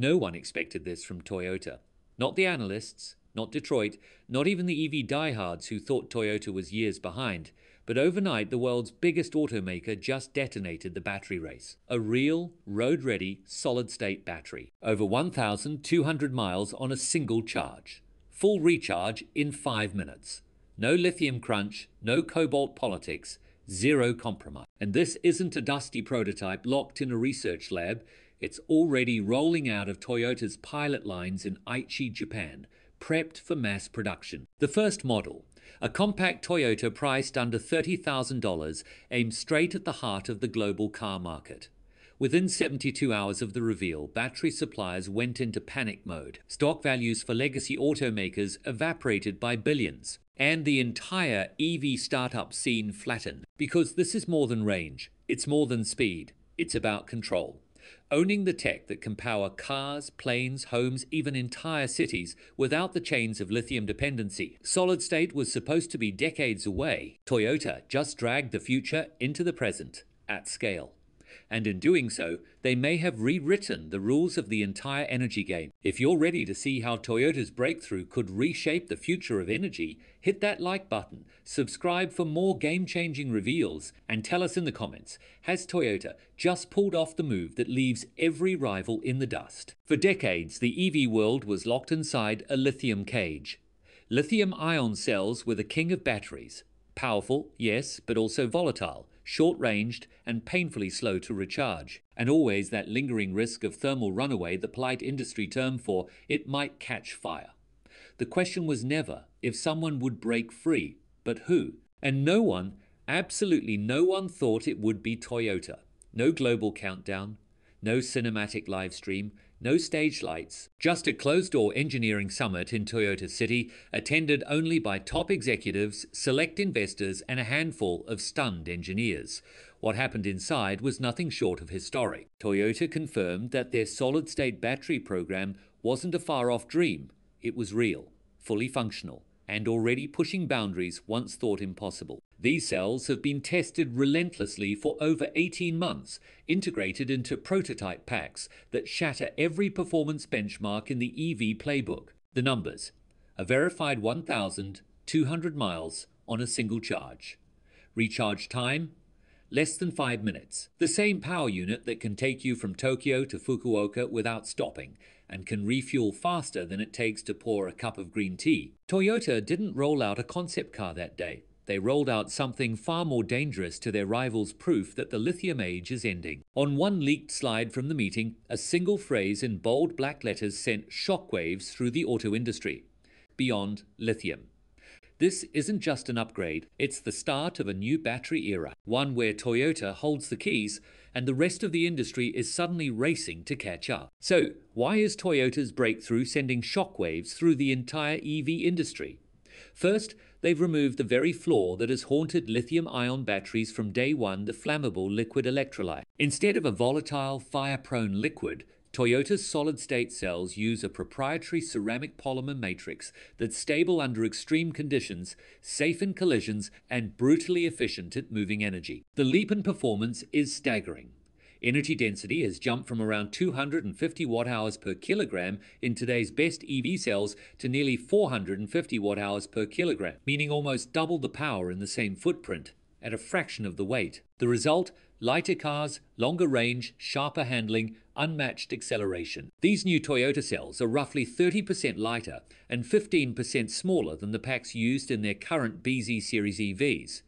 No one expected this from Toyota. Not the analysts, not Detroit, not even the EV diehards who thought Toyota was years behind. But overnight, the world's biggest automaker just detonated the battery race. A real, road ready, solid state battery. Over 1,200 miles on a single charge. Full recharge in five minutes. No lithium crunch, no cobalt politics, zero compromise. And this isn't a dusty prototype locked in a research lab. It's already rolling out of Toyota's pilot lines in Aichi, Japan, prepped for mass production. The first model, a compact Toyota priced under $30,000, aimed straight at the heart of the global car market. Within 72 hours of the reveal, battery suppliers went into panic mode. Stock values for legacy automakers evaporated by billions, and the entire EV startup scene flattened. Because this is more than range, it's more than speed, it's about control owning the tech that can power cars, planes, homes, even entire cities without the chains of lithium dependency. Solid state was supposed to be decades away. Toyota just dragged the future into the present at scale and in doing so, they may have rewritten the rules of the entire energy game. If you're ready to see how Toyota's breakthrough could reshape the future of energy, hit that like button, subscribe for more game changing reveals, and tell us in the comments has Toyota just pulled off the move that leaves every rival in the dust? For decades, the EV world was locked inside a lithium cage. Lithium ion cells were the king of batteries. Powerful, yes, but also volatile short ranged, and painfully slow to recharge, and always that lingering risk of thermal runaway, the polite industry term for it might catch fire. The question was never if someone would break free, but who. And no one, absolutely no one, thought it would be Toyota. No global countdown, no cinematic live stream, no stage lights, just a closed door engineering summit in Toyota City, attended only by top executives, select investors, and a handful of stunned engineers. What happened inside was nothing short of historic. Toyota confirmed that their solid state battery program wasn't a far off dream, it was real, fully functional, and already pushing boundaries once thought impossible. These cells have been tested relentlessly for over 18 months, integrated into prototype packs that shatter every performance benchmark in the EV playbook. The numbers a verified 1,200 miles on a single charge. Recharge time less than 5 minutes. The same power unit that can take you from Tokyo to Fukuoka without stopping and can refuel faster than it takes to pour a cup of green tea. Toyota didn't roll out a concept car that day they rolled out something far more dangerous to their rivals' proof that the lithium age is ending. On one leaked slide from the meeting, a single phrase in bold black letters sent shockwaves through the auto industry Beyond lithium. This isn't just an upgrade, it's the start of a new battery era, one where Toyota holds the keys and the rest of the industry is suddenly racing to catch up. So, why is Toyota's breakthrough sending shockwaves through the entire EV industry? First, they've removed the very flaw that has haunted lithium ion batteries from day one the flammable liquid electrolyte. Instead of a volatile, fire prone liquid, Toyota's solid state cells use a proprietary ceramic polymer matrix that's stable under extreme conditions, safe in collisions, and brutally efficient at moving energy. The leap in performance is staggering. Energy density has jumped from around 250 watt hours per kilogram in today's best EV cells to nearly 450 watt hours per kilogram, meaning almost double the power in the same footprint at a fraction of the weight. The result lighter cars, longer range, sharper handling, unmatched acceleration. These new Toyota cells are roughly 30% lighter and 15% smaller than the packs used in their current BZ series EVs.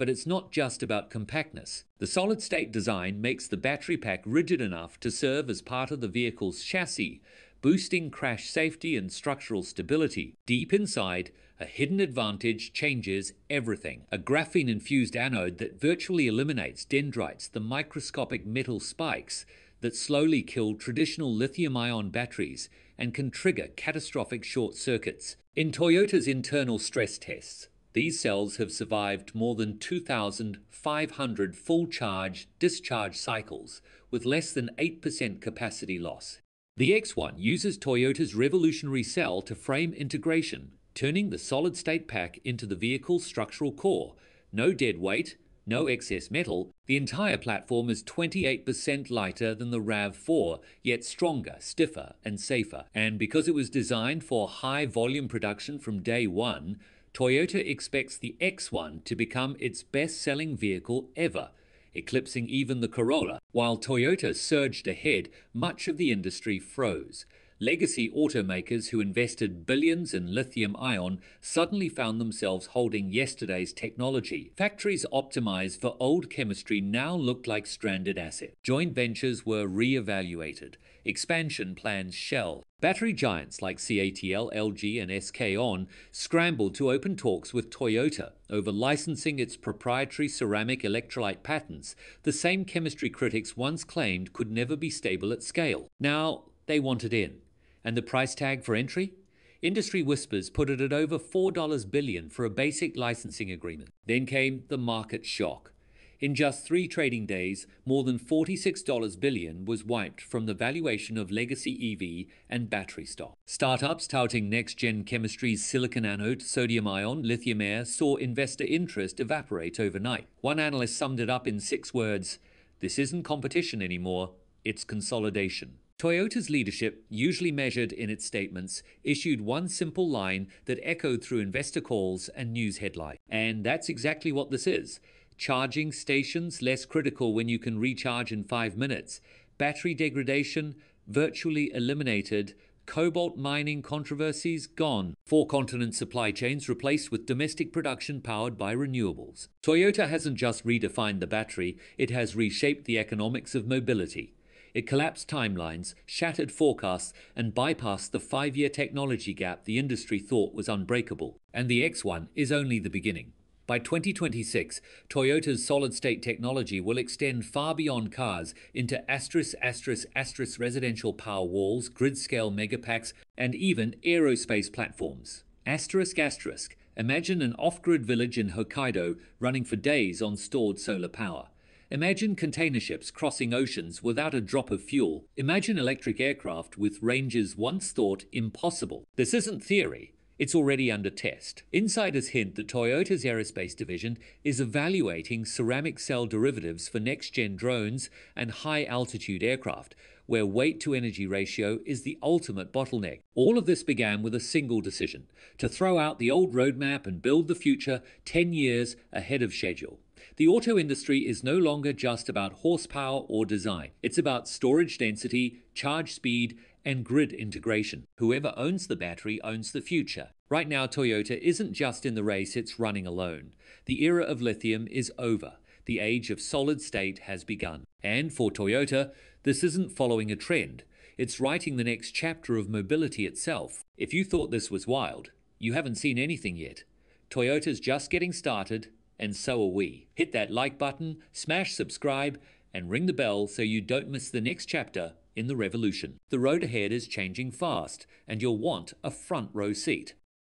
But it's not just about compactness. The solid state design makes the battery pack rigid enough to serve as part of the vehicle's chassis, boosting crash safety and structural stability. Deep inside, a hidden advantage changes everything. A graphene infused anode that virtually eliminates dendrites, the microscopic metal spikes that slowly kill traditional lithium ion batteries and can trigger catastrophic short circuits. In Toyota's internal stress tests, these cells have survived more than 2,500 full charge discharge cycles with less than 8% capacity loss. The X1 uses Toyota's revolutionary cell to frame integration, turning the solid state pack into the vehicle's structural core. No dead weight, no excess metal, the entire platform is 28% lighter than the RAV4, yet stronger, stiffer, and safer. And because it was designed for high volume production from day one, Toyota expects the X1 to become its best selling vehicle ever, eclipsing even the Corolla. While Toyota surged ahead, much of the industry froze. Legacy automakers who invested billions in lithium ion suddenly found themselves holding yesterday's technology. Factories optimized for old chemistry now looked like stranded assets. Joint ventures were re-evaluated. Expansion plans shelved. Battery giants like CATL, LG, and SK On scrambled to open talks with Toyota over licensing its proprietary ceramic electrolyte patents, the same chemistry critics once claimed could never be stable at scale. Now they wanted in. And the price tag for entry? Industry whispers put it at over $4 billion for a basic licensing agreement. Then came the market shock. In just three trading days, more than $46 billion was wiped from the valuation of legacy EV and battery stock. Startups touting next gen chemistry's silicon anode, sodium ion, lithium air saw investor interest evaporate overnight. One analyst summed it up in six words This isn't competition anymore, it's consolidation. Toyota's leadership, usually measured in its statements, issued one simple line that echoed through investor calls and news headlines. And that's exactly what this is. Charging stations less critical when you can recharge in five minutes. Battery degradation virtually eliminated. Cobalt mining controversies gone. Four continent supply chains replaced with domestic production powered by renewables. Toyota hasn't just redefined the battery, it has reshaped the economics of mobility. It collapsed timelines, shattered forecasts, and bypassed the five year technology gap the industry thought was unbreakable. And the X1 is only the beginning. By 2026, Toyota's solid state technology will extend far beyond cars into asterisk, asterisk, asterisk residential power walls, grid scale megapacks, and even aerospace platforms. Asterisk, asterisk. Imagine an off grid village in Hokkaido running for days on stored solar power. Imagine container ships crossing oceans without a drop of fuel. Imagine electric aircraft with ranges once thought impossible. This isn't theory. It's already under test. Insiders hint that Toyota's aerospace division is evaluating ceramic cell derivatives for next gen drones and high altitude aircraft, where weight to energy ratio is the ultimate bottleneck. All of this began with a single decision to throw out the old roadmap and build the future 10 years ahead of schedule. The auto industry is no longer just about horsepower or design. It's about storage density, charge speed, and grid integration. Whoever owns the battery owns the future. Right now, Toyota isn't just in the race, it's running alone. The era of lithium is over. The age of solid state has begun. And for Toyota, this isn't following a trend. It's writing the next chapter of mobility itself. If you thought this was wild, you haven't seen anything yet. Toyota's just getting started, and so are we. Hit that like button, smash subscribe, and ring the bell so you don't miss the next chapter in the revolution. The road ahead is changing fast, and you'll want a front row seat.